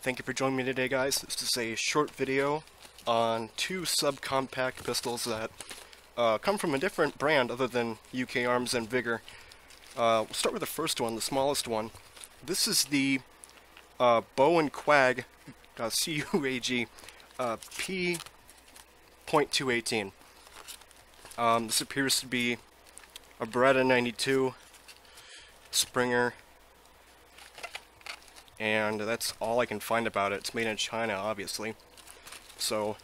Thank you for joining me today guys. This is a short video on two subcompact pistols that uh, come from a different brand other than UK Arms and Vigor. Uh, we'll start with the first one, the smallest one. This is the uh, Bao and Quag uh, CUAG uh, P.218. Um, this appears to be a Beretta 92 Springer and that's all I can find about it. It's made in China, obviously. So,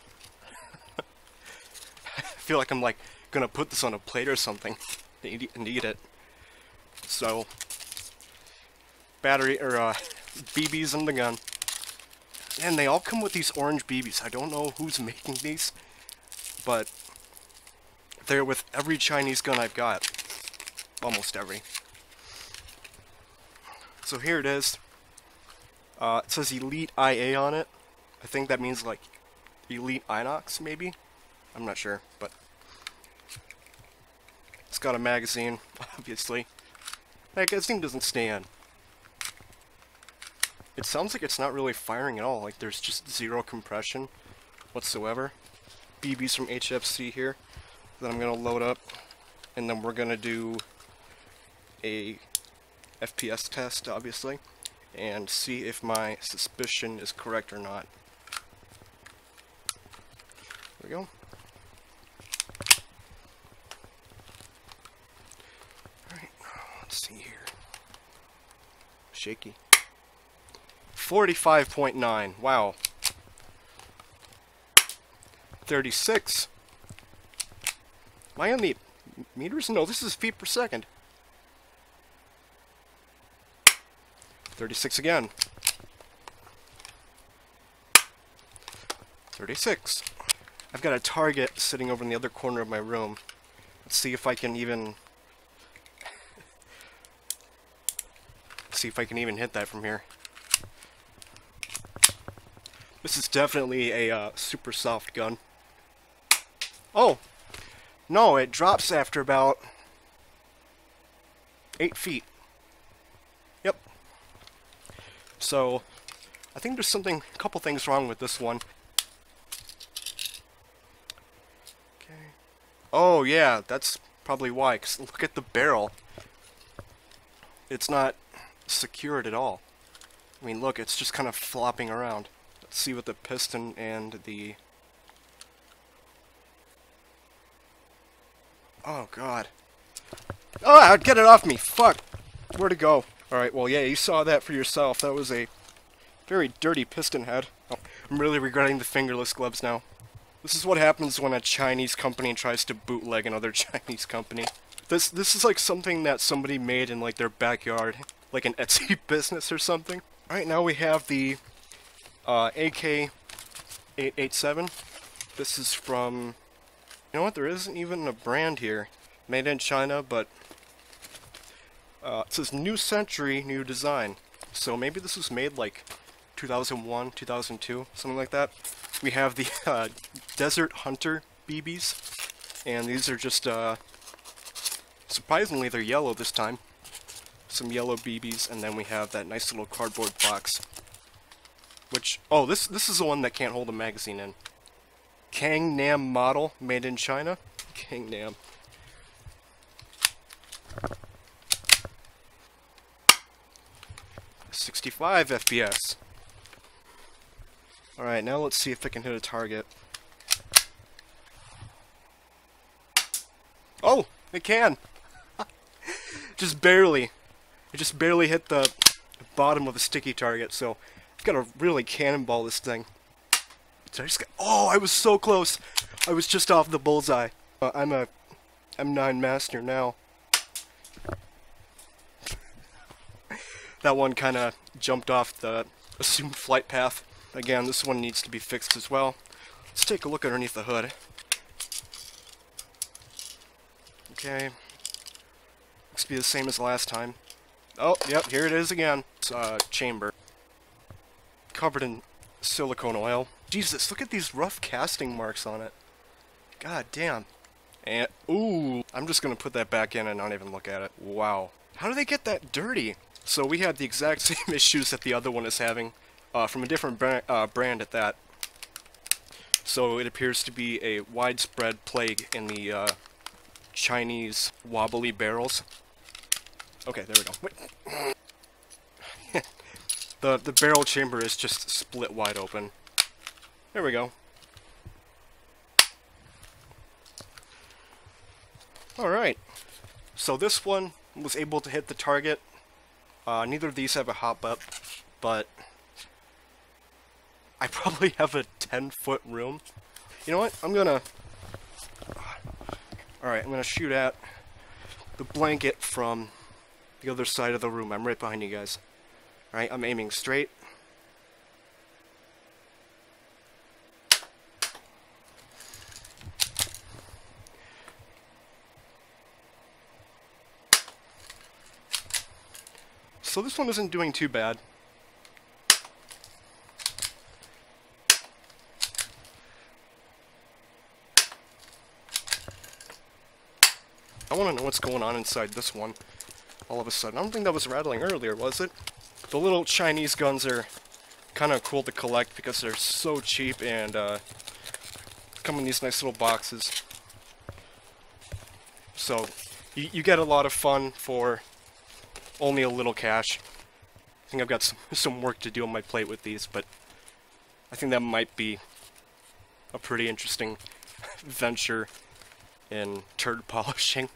I feel like I'm like gonna put this on a plate or something and eat, it. So, battery or uh, BBs in the gun, and they all come with these orange BBs. I don't know who's making these, but they're with every Chinese gun I've got, almost every. So here it is. Uh, it says Elite IA on it. I think that means like Elite Inox, maybe? I'm not sure, but it's got a magazine, obviously. That magazine doesn't stand. It sounds like it's not really firing at all, like there's just zero compression whatsoever. BBs from HFC here that I'm going to load up, and then we're going to do a FPS test, obviously and see if my suspicion is correct or not. There we go. Alright, let's see here. Shaky. 45.9, wow. 36. Am I on the meters? No, this is feet per second. 36 again. 36. I've got a target sitting over in the other corner of my room. Let's see if I can even... see if I can even hit that from here. This is definitely a uh, super soft gun. Oh! No, it drops after about 8 feet. So, I think there's something, a couple things wrong with this one. Okay. Oh yeah, that's probably why, because look at the barrel. It's not secured at all. I mean, look, it's just kind of flopping around. Let's see what the piston and the... Oh, God. Oh, get it off me! Fuck! Where'd it go? Alright, well yeah, you saw that for yourself. That was a very dirty piston head. Oh, I'm really regretting the fingerless gloves now. This is what happens when a Chinese company tries to bootleg another Chinese company. This this is like something that somebody made in like their backyard, like an Etsy business or something. Alright, now we have the uh, AK-887. This is from... You know what, there isn't even a brand here. Made in China, but uh, it says new century, new design. So maybe this was made like 2001, 2002, something like that. We have the uh, Desert Hunter BBs, and these are just, uh, surprisingly they're yellow this time. Some yellow BBs, and then we have that nice little cardboard box. Which, oh, this this is the one that can't hold a magazine in. Kang Nam model, made in China. Kang 65 FPS. Alright, now let's see if I can hit a target. Oh! It can! just barely. It just barely hit the bottom of a sticky target, so I've got to really cannonball this thing. I just oh, I was so close! I was just off the bullseye. Uh, I'm a M9 master now. That one kind of jumped off the assumed flight path. Again, this one needs to be fixed as well. Let's take a look underneath the hood. Okay. Looks to be the same as last time. Oh, yep, here it is again. It's uh, chamber. Covered in silicone oil. Jesus, look at these rough casting marks on it. God damn. And, ooh, I'm just gonna put that back in and not even look at it. Wow. How do they get that dirty? So we had the exact same issues that the other one is having. uh, from a different uh, brand at that. So it appears to be a widespread plague in the uh, Chinese wobbly barrels. Okay, there we go. the the barrel chamber is just split wide open. There we go. Alright, so this one was able to hit the target. Uh, neither of these have a hop up, but I probably have a 10 foot room. You know what? I'm gonna... Alright, I'm gonna shoot at the blanket from the other side of the room. I'm right behind you guys. Alright, I'm aiming straight. So this one isn't doing too bad. I want to know what's going on inside this one all of a sudden. I don't think that was rattling earlier, was it? The little Chinese guns are kind of cool to collect because they're so cheap and uh, come in these nice little boxes. So you, you get a lot of fun for only a little cash. I think I've got some, some work to do on my plate with these, but I think that might be a pretty interesting venture in turd polishing.